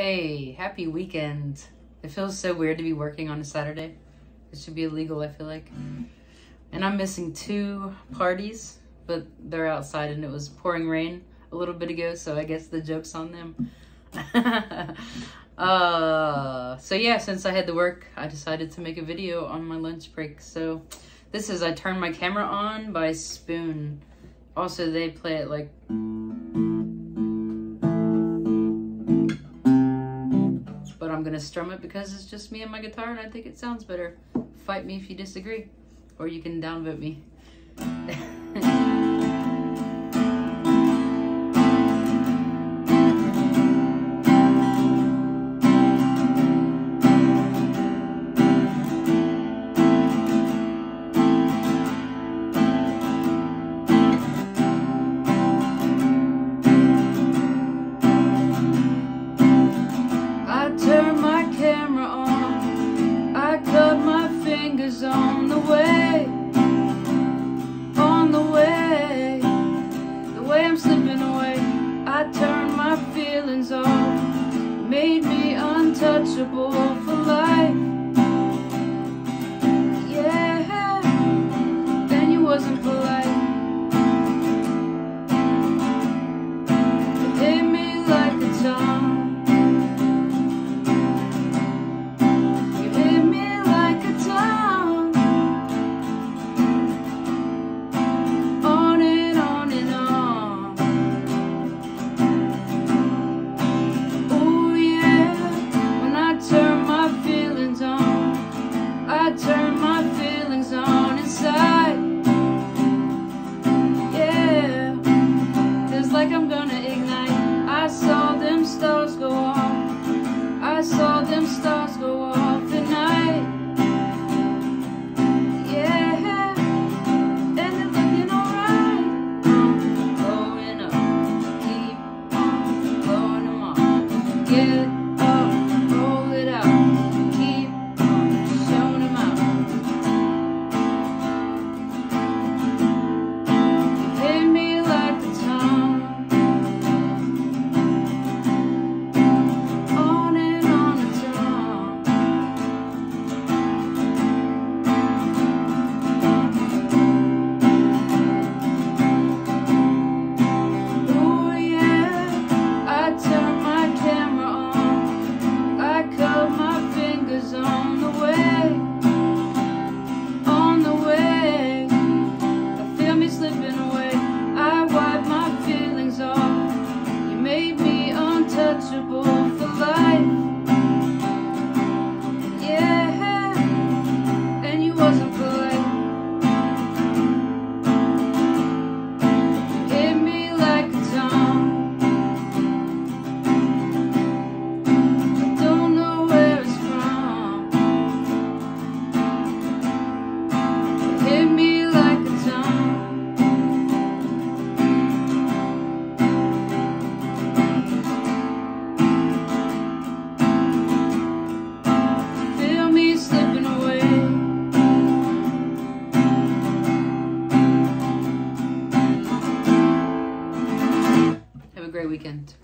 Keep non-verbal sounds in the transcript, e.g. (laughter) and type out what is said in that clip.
Hey, happy weekend. It feels so weird to be working on a Saturday. It should be illegal, I feel like. And I'm missing two parties, but they're outside and it was pouring rain a little bit ago, so I guess the joke's on them. (laughs) uh, so yeah, since I had to work, I decided to make a video on my lunch break. So this is I Turn My Camera On by Spoon. Also, they play it like... gonna strum it because it's just me and my guitar and I think it sounds better. Fight me if you disagree. Or you can downvote me. (laughs) untouchable off. weekend.